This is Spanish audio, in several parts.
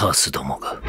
カースどもが。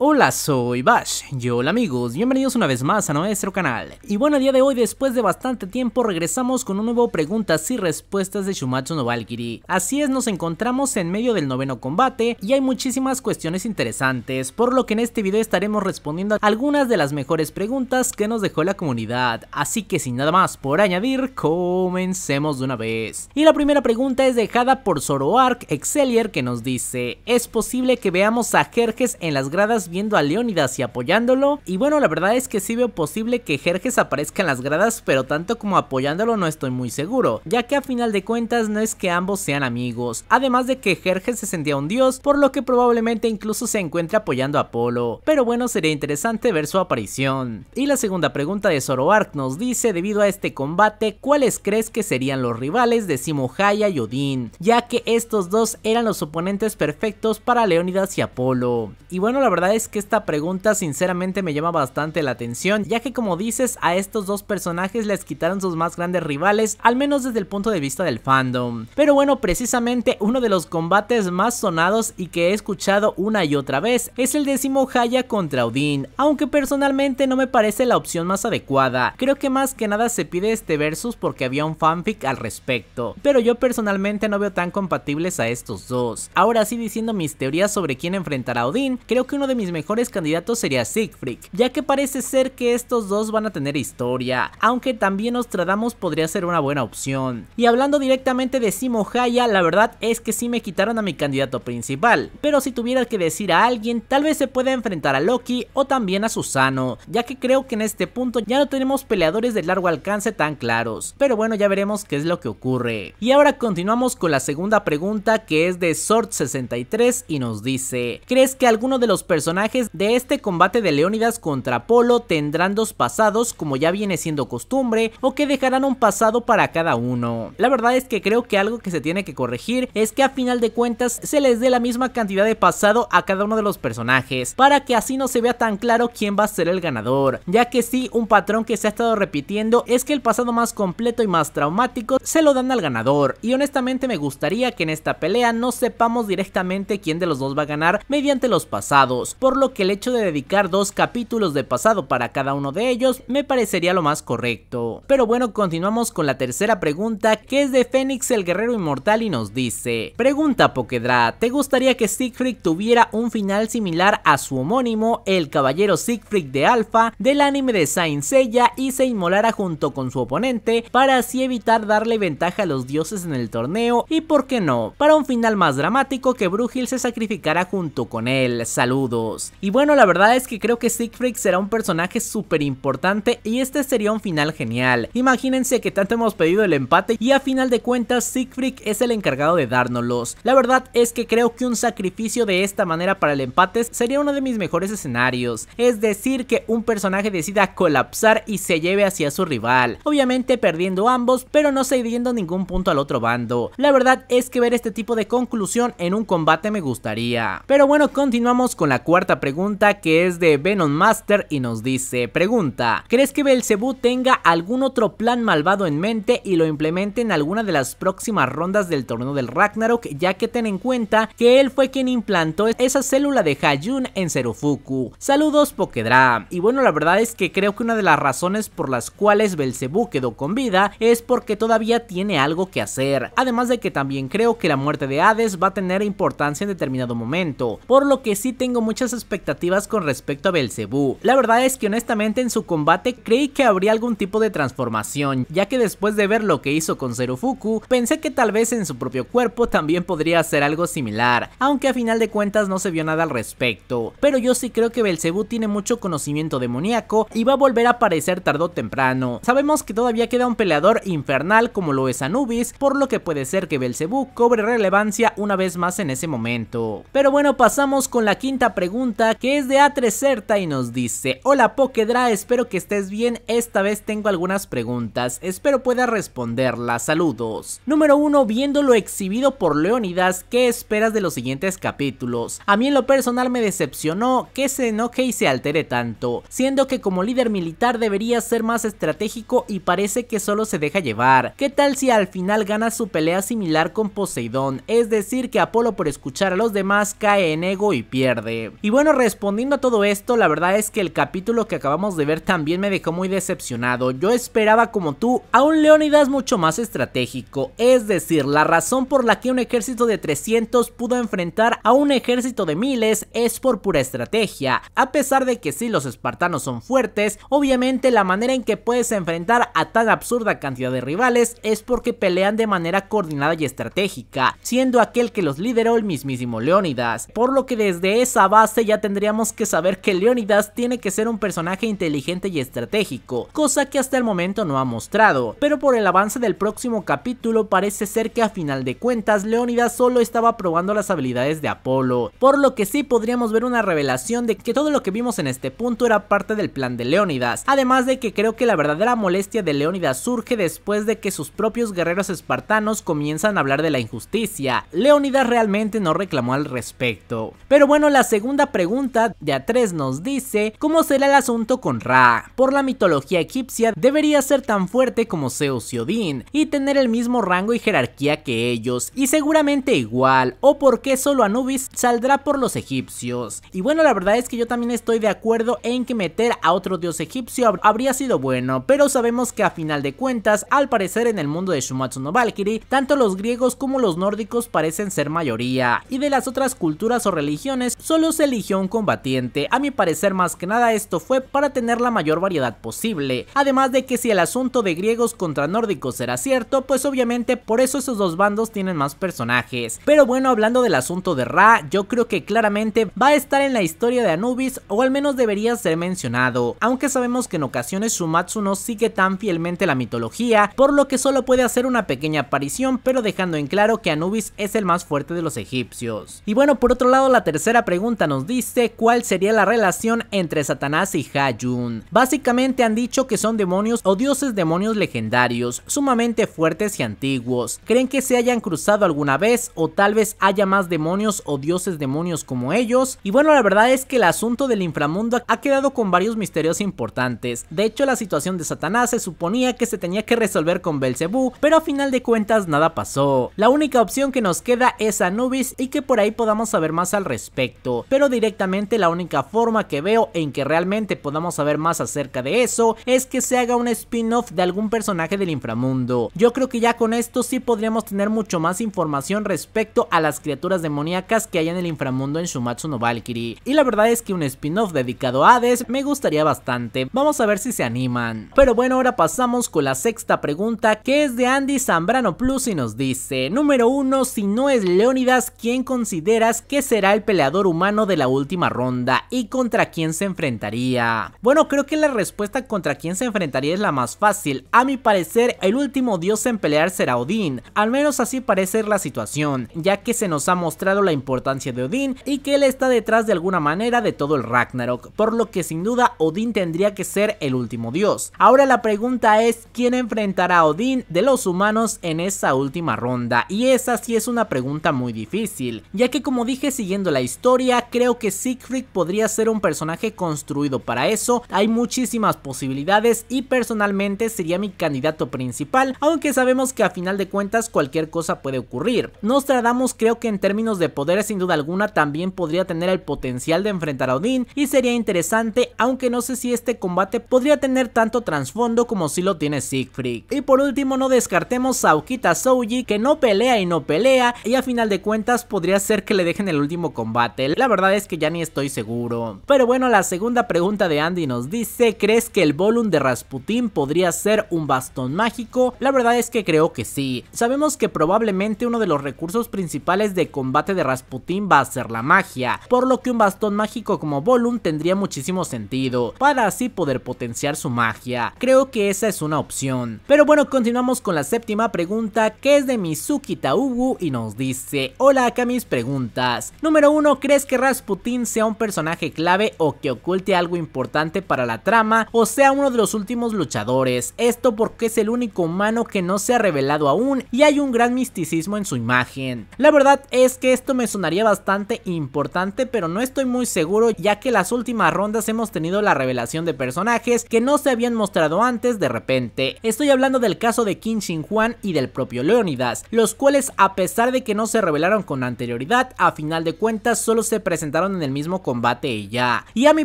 Hola, soy Bash. Yo, hola amigos, bienvenidos una vez más a nuestro canal. Y bueno, día de hoy, después de bastante tiempo, regresamos con un nuevo preguntas y respuestas de Shumatsu no Valkyrie. Así es, nos encontramos en medio del noveno combate y hay muchísimas cuestiones interesantes, por lo que en este video estaremos respondiendo a algunas de las mejores preguntas que nos dejó la comunidad. Así que sin nada más por añadir, comencemos de una vez. Y la primera pregunta es dejada por Zoroark Excelier que nos dice, ¿es posible que veamos a Jerjes en las gradas viendo a Leonidas y apoyándolo. Y bueno, la verdad es que sí veo posible que Jerjes aparezca en las gradas, pero tanto como apoyándolo no estoy muy seguro, ya que a final de cuentas no es que ambos sean amigos. Además de que Jerjes se sentía un dios, por lo que probablemente incluso se encuentre apoyando a Apolo. Pero bueno, sería interesante ver su aparición. Y la segunda pregunta de Zoroark nos dice, debido a este combate, ¿cuáles crees que serían los rivales de Simo Haya y Odín? Ya que estos dos eran los oponentes perfectos para Leonidas y Apolo. Y bueno, la verdad es que esta pregunta sinceramente me llama bastante la atención, ya que como dices, a estos dos personajes les quitaron sus más grandes rivales, al menos desde el punto de vista del fandom. Pero bueno, precisamente uno de los combates más sonados y que he escuchado una y otra vez es el décimo Haya contra Odin, aunque personalmente no me parece la opción más adecuada. Creo que más que nada se pide este versus porque había un fanfic al respecto, pero yo personalmente no veo tan compatibles a estos dos. Ahora sí diciendo mis teorías sobre quién enfrentará a Odin, creo que uno de mis mejores candidatos sería Siegfried, ya que parece ser que estos dos van a tener historia, aunque también Nostradamus podría ser una buena opción. Y hablando directamente de Simo Haya, la verdad es que sí me quitaron a mi candidato principal, pero si tuviera que decir a alguien, tal vez se pueda enfrentar a Loki o también a Susano, ya que creo que en este punto ya no tenemos peleadores de largo alcance tan claros, pero bueno ya veremos qué es lo que ocurre. Y ahora continuamos con la segunda pregunta que es de Sword63 y nos dice, ¿crees que alguno de los personajes de este combate de Leónidas contra Apolo tendrán dos pasados como ya viene siendo costumbre o que dejarán un pasado para cada uno. La verdad es que creo que algo que se tiene que corregir es que a final de cuentas se les dé la misma cantidad de pasado a cada uno de los personajes para que así no se vea tan claro quién va a ser el ganador, ya que sí un patrón que se ha estado repitiendo es que el pasado más completo y más traumático se lo dan al ganador y honestamente me gustaría que en esta pelea no sepamos directamente quién de los dos va a ganar mediante los pasados, por lo que el hecho de dedicar dos capítulos de pasado para cada uno de ellos me parecería lo más correcto. Pero bueno, continuamos con la tercera pregunta que es de Fénix el Guerrero Inmortal y nos dice Pregunta Pokedra, ¿te gustaría que Siegfried tuviera un final similar a su homónimo, el Caballero Siegfried de Alpha, del anime de Saint Seiya y se inmolara junto con su oponente para así evitar darle ventaja a los dioses en el torneo y por qué no, para un final más dramático que Brugil se sacrificara junto con él, saludos. Y bueno, la verdad es que creo que Siegfried será un personaje súper importante y este sería un final genial. Imagínense que tanto hemos pedido el empate y a final de cuentas Siegfried es el encargado de dárnoslos. La verdad es que creo que un sacrificio de esta manera para el empate sería uno de mis mejores escenarios. Es decir, que un personaje decida colapsar y se lleve hacia su rival. Obviamente perdiendo ambos, pero no cediendo ningún punto al otro bando. La verdad es que ver este tipo de conclusión en un combate me gustaría. Pero bueno, continuamos con la cuarta pregunta que es de Venom Master y nos dice, pregunta, ¿crees que Belzebú tenga algún otro plan malvado en mente y lo implemente en alguna de las próximas rondas del torneo del Ragnarok ya que ten en cuenta que él fue quien implantó esa célula de Hayun en Serufuku? Saludos Pokedra. Y bueno, la verdad es que creo que una de las razones por las cuales Belzebú quedó con vida es porque todavía tiene algo que hacer. Además de que también creo que la muerte de Hades va a tener importancia en determinado momento, por lo que sí tengo muchas expectativas con respecto a Belzebú. La verdad es que honestamente en su combate creí que habría algún tipo de transformación, ya que después de ver lo que hizo con Zerufuku, pensé que tal vez en su propio cuerpo también podría hacer algo similar, aunque a final de cuentas no se vio nada al respecto. Pero yo sí creo que Belzebú tiene mucho conocimiento demoníaco y va a volver a aparecer tarde o temprano. Sabemos que todavía queda un peleador infernal como lo es Anubis, por lo que puede ser que Belzebú cobre relevancia una vez más en ese momento. Pero bueno, pasamos con la quinta pregunta que es de A3Certa y nos dice Hola Pokedra, espero que estés bien, esta vez tengo algunas preguntas, espero pueda responderlas, saludos. Número 1, viendo lo exhibido por Leonidas, ¿qué esperas de los siguientes capítulos? A mí en lo personal me decepcionó que se enoje y se altere tanto, siendo que como líder militar debería ser más estratégico y parece que solo se deja llevar. ¿Qué tal si al final gana su pelea similar con Poseidón? Es decir, que Apolo por escuchar a los demás cae en ego y pierde. Bueno, respondiendo a todo esto, la verdad es que el capítulo que acabamos de ver también me dejó muy decepcionado. Yo esperaba como tú a un Leonidas mucho más estratégico, es decir, la razón por la que un ejército de 300 pudo enfrentar a un ejército de miles es por pura estrategia. A pesar de que sí los espartanos son fuertes, obviamente la manera en que puedes enfrentar a tan absurda cantidad de rivales es porque pelean de manera coordinada y estratégica, siendo aquel que los lideró el mismísimo Leónidas, por lo que desde esa base ya tendríamos que saber que Leónidas tiene que ser un personaje inteligente y estratégico, cosa que hasta el momento no ha mostrado, pero por el avance del próximo capítulo parece ser que a final de cuentas Leónidas solo estaba probando las habilidades de Apolo, por lo que sí podríamos ver una revelación de que todo lo que vimos en este punto era parte del plan de Leónidas, además de que creo que la verdadera molestia de Leónidas surge después de que sus propios guerreros espartanos comienzan a hablar de la injusticia. Leónidas realmente no reclamó al respecto. Pero bueno, la segunda pregunta de A3 nos dice, ¿cómo será el asunto con Ra? Por la mitología egipcia, debería ser tan fuerte como Zeus y Odín, y tener el mismo rango y jerarquía que ellos, y seguramente igual, o por qué solo Anubis saldrá por los egipcios. Y bueno, la verdad es que yo también estoy de acuerdo en que meter a otro dios egipcio habría sido bueno, pero sabemos que a final de cuentas, al parecer en el mundo de Shumatsu no Valkyrie, tanto los griegos como los nórdicos parecen ser mayoría, y de las otras culturas o religiones solo se combatiente, a mi parecer más que nada esto fue para tener la mayor variedad posible, además de que si el asunto de griegos contra nórdicos era cierto, pues obviamente por eso esos dos bandos tienen más personajes, pero bueno hablando del asunto de Ra, yo creo que claramente va a estar en la historia de Anubis o al menos debería ser mencionado, aunque sabemos que en ocasiones Shumatsu no sigue tan fielmente la mitología, por lo que solo puede hacer una pequeña aparición, pero dejando en claro que Anubis es el más fuerte de los egipcios. Y bueno, por otro lado, la tercera pregunta nos dice cuál sería la relación entre Satanás y Hayun. Básicamente han dicho que son demonios o dioses demonios legendarios, sumamente fuertes y antiguos. ¿Creen que se hayan cruzado alguna vez o tal vez haya más demonios o dioses demonios como ellos? Y bueno, la verdad es que el asunto del inframundo ha quedado con varios misterios importantes. De hecho, la situación de Satanás se suponía que se tenía que resolver con Belcebú, pero a final de cuentas nada pasó. La única opción que nos queda es Anubis y que por ahí podamos saber más al respecto, pero directamente la única forma que veo en que realmente podamos saber más acerca de eso es que se haga un spin-off de algún personaje del inframundo. Yo creo que ya con esto sí podríamos tener mucho más información respecto a las criaturas demoníacas que hay en el inframundo en Shumatsu no Valkyrie. Y la verdad es que un spin-off dedicado a Hades me gustaría bastante. Vamos a ver si se animan. Pero bueno, ahora pasamos con la sexta pregunta que es de Andy Zambrano Plus y nos dice, número uno, si no es Leonidas, ¿quién consideras que será el peleador humano de la última ronda y contra quién se enfrentaría? Bueno, creo que la respuesta contra quién se enfrentaría es la más fácil. A mi parecer, el último dios en pelear será Odín, al menos así parece la situación, ya que se nos ha mostrado la importancia de Odín y que él está detrás de alguna manera de todo el Ragnarok, por lo que sin duda Odín tendría que ser el último dios. Ahora la pregunta es, ¿quién enfrentará a Odín de los humanos en esa última ronda? Y esa sí es una pregunta muy difícil, ya que como dije siguiendo la historia, creo que Siegfried podría ser un personaje construido para eso, hay muchísimas posibilidades y personalmente sería mi candidato principal, aunque sabemos que a final de cuentas cualquier cosa puede ocurrir. Nostradamus creo que en términos de poder sin duda alguna también podría tener el potencial de enfrentar a Odín y sería interesante, aunque no sé si este combate podría tener tanto trasfondo como si lo tiene Siegfried. Y por último no descartemos a Okita Souji que no pelea y no pelea y a final de cuentas podría ser que le dejen el último combate, la verdad es que ya ni estoy seguro. Pero bueno, la segunda pregunta de Andy nos dice, ¿crees que el Volum de Rasputin podría ser un bastón mágico? La verdad es que creo que sí. Sabemos que probablemente uno de los recursos principales de combate de Rasputin va a ser la magia, por lo que un bastón mágico como Volum tendría muchísimo sentido, para así poder potenciar su magia. Creo que esa es una opción. Pero bueno, continuamos con la séptima pregunta, que es de Mizuki Taugu y nos dice, hola acá mis preguntas. Número 1, ¿crees que Rasputin Rasputin sea un personaje clave o que oculte algo importante para la trama o sea uno de los últimos luchadores, esto porque es el único humano que no se ha revelado aún y hay un gran misticismo en su imagen. La verdad es que esto me sonaría bastante importante pero no estoy muy seguro ya que las últimas rondas hemos tenido la revelación de personajes que no se habían mostrado antes de repente. Estoy hablando del caso de Qin Shi Huang y del propio Leonidas, los cuales a pesar de que no se revelaron con anterioridad, a final de cuentas solo se presentaron en el mismo combate y ya. Y a mi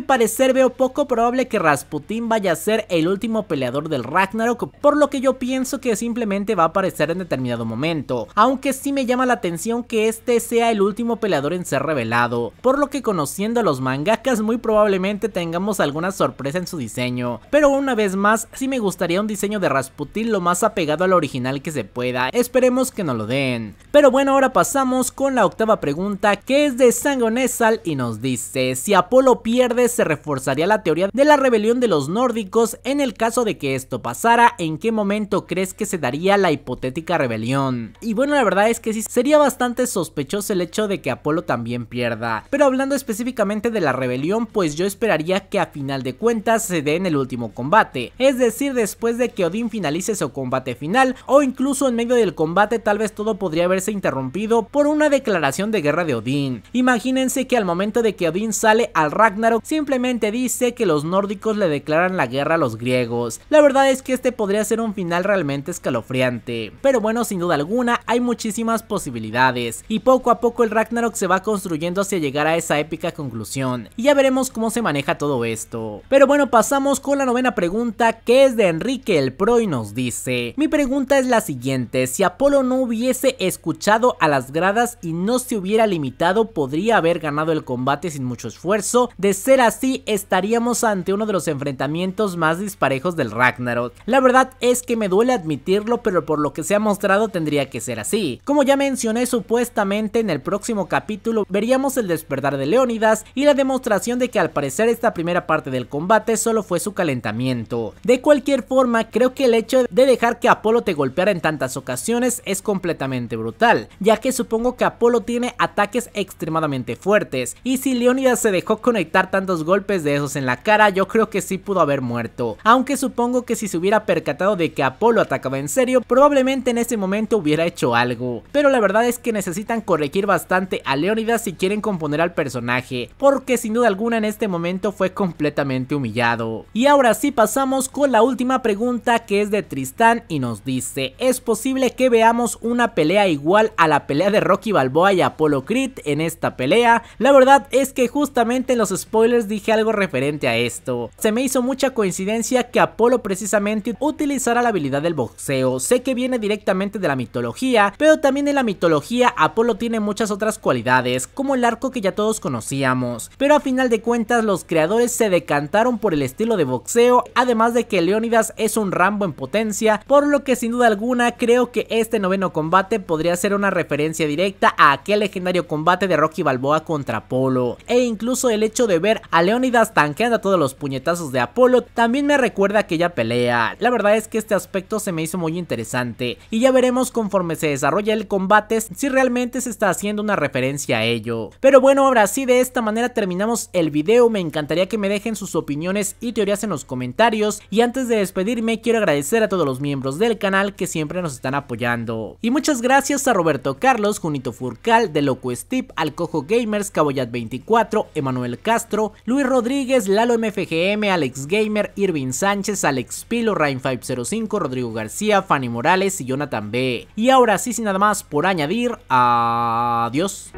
parecer veo poco probable que Rasputin vaya a ser el último peleador del Ragnarok, por lo que yo pienso que simplemente va a aparecer en determinado momento, aunque sí me llama la atención que este sea el último peleador en ser revelado, por lo que conociendo a los mangakas muy probablemente tengamos alguna sorpresa en su diseño, pero una vez más sí me gustaría un diseño de Rasputin lo más apegado al original que se pueda, esperemos que nos lo den. Pero bueno, ahora pasamos con la octava pregunta que es de Sangonesal y nos dice, si Apolo pierde se reforzaría la teoría de la rebelión de los nórdicos en el caso de que esto pasara, ¿en qué momento crees que se daría la hipotética rebelión? Y bueno, la verdad es que sí, sería bastante sospechoso el hecho de que Apolo también pierda, pero hablando específicamente de la rebelión, pues yo esperaría que a final de cuentas se dé en el último combate, es decir, después de que Odín finalice su combate final, o incluso en medio del combate tal vez todo podría haberse interrumpido por una declaración de guerra de Odín. Imagínense que al momento de que Odín sale al Ragnarok, simplemente dice que los nórdicos le declaran la guerra a los griegos. La verdad es que este podría ser un final realmente escalofriante, pero bueno, sin duda alguna, hay muchísimas posibilidades, y poco a poco el Ragnarok se va construyendo hacia llegar a esa épica conclusión, y ya veremos cómo se maneja todo esto. Pero bueno, pasamos con la novena pregunta, que es de Enrique el Pro y nos dice, mi pregunta es la siguiente, si Apolo no hubiese escuchado a las gradas y no se hubiera limitado, podría haber ganado el combate sin mucho esfuerzo, de ser así estaríamos ante uno de los enfrentamientos más disparejos del Ragnarok. La verdad es que me duele admitirlo, pero por lo que se ha mostrado tendría que ser así. Como ya mencioné, supuestamente en el próximo capítulo veríamos el despertar de Leónidas y la demostración de que al parecer esta primera parte del combate solo fue su calentamiento. De cualquier forma, creo que el hecho de dejar que Apolo te golpeara en tantas ocasiones es completamente brutal, ya que supongo que Apolo tiene ataques extremadamente fuertes, y si Leónidas se dejó conectar tantos golpes de esos en la cara, yo creo que sí pudo haber muerto, aunque supongo que si se hubiera percatado de que Apolo atacaba en serio, probablemente en ese momento hubiera hecho algo, pero la verdad es que necesitan corregir bastante a Leónidas si quieren componer al personaje, porque sin duda alguna en este momento fue completamente humillado. Y ahora sí pasamos con la última pregunta que es de Tristán y nos dice, ¿es posible que veamos una pelea igual a la pelea de Rocky Balboa y Apolo Creed en esta pelea? Verdad es que justamente en los spoilers dije algo referente a esto. Se me hizo mucha coincidencia que Apolo precisamente utilizara la habilidad del boxeo. Sé que viene directamente de la mitología, pero también en la mitología Apolo tiene muchas otras cualidades, como el arco que ya todos conocíamos. Pero a final de cuentas los creadores se decantaron por el estilo de boxeo, además de que Leónidas es un Rambo en potencia, por lo que sin duda alguna creo que este noveno combate podría ser una referencia directa a aquel legendario combate de Rocky Balboa contra Apolo. E incluso el hecho de ver a Leónidas tanqueando todos los puñetazos de Apolo también me recuerda a aquella pelea. La verdad es que este aspecto se me hizo muy interesante y ya veremos conforme se desarrolla el combate si realmente se está haciendo una referencia a ello. Pero bueno, ahora sí de esta manera terminamos el video, me encantaría que me dejen sus opiniones y teorías en los comentarios y antes de despedirme quiero agradecer a todos los miembros del canal que siempre nos están apoyando. Y muchas gracias a Roberto Carlos, Junito Furcal, De Loco Steve, Alcojo Gamers, Caboyat24, Emanuel Castro, Luis Rodríguez, Lalo MFGM, Alex Gamer, Irving Sánchez, Alex Pilo, Rain505, Rodrigo García, Fanny Morales y Jonathan B. Y ahora sí, sin nada más por añadir, adiós.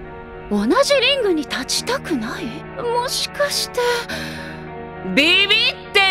同じリングに立ちたくないもしかしてビビッ